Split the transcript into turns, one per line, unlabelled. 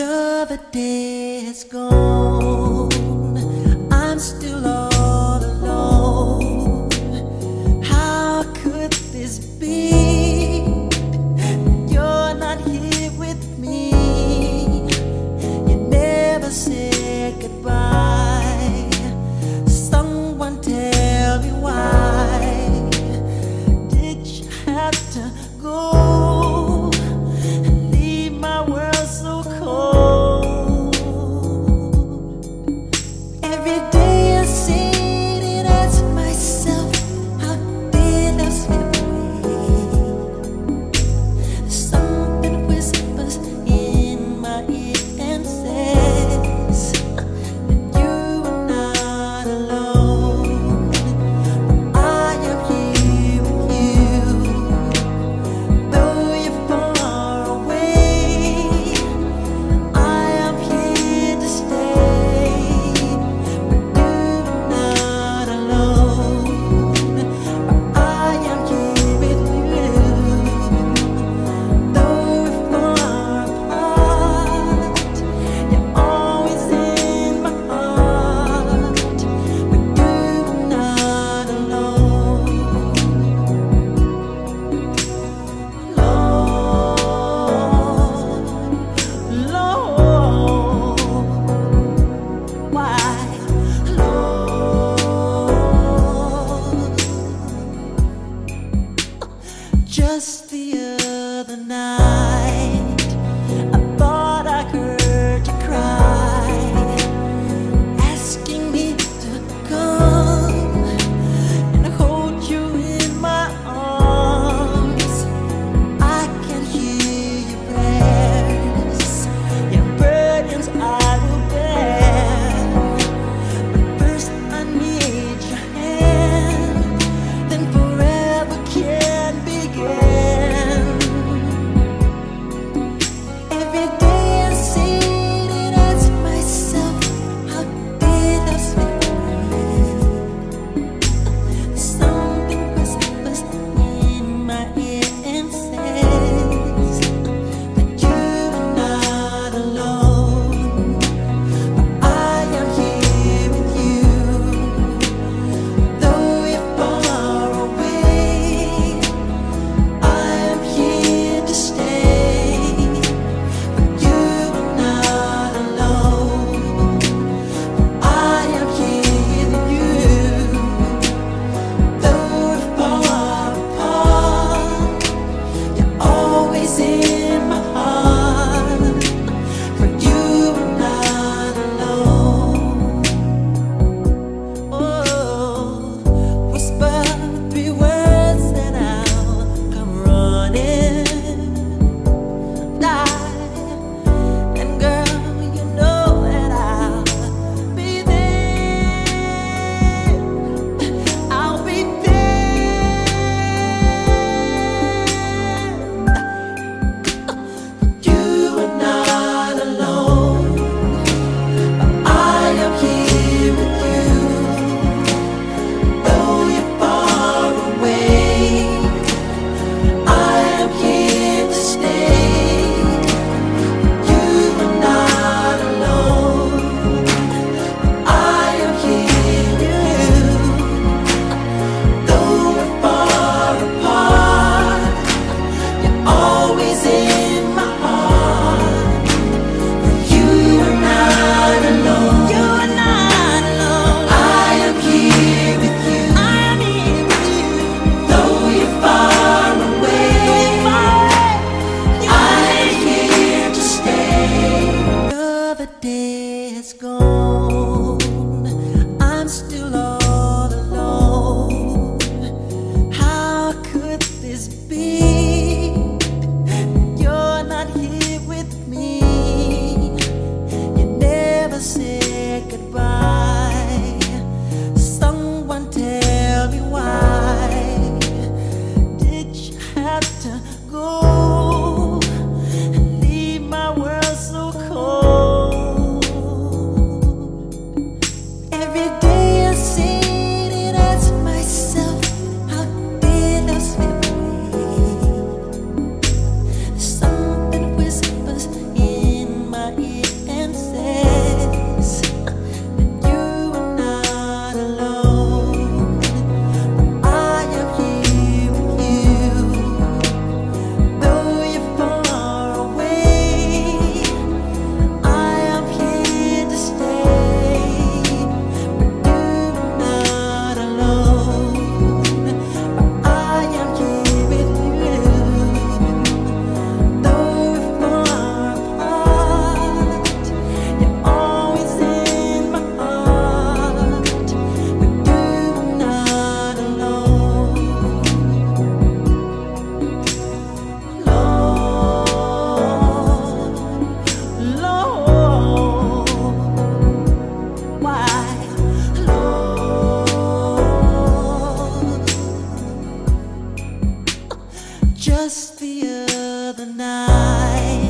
Another day has gone. I'm still has gone. Just the other night.